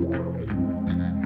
Uh -huh.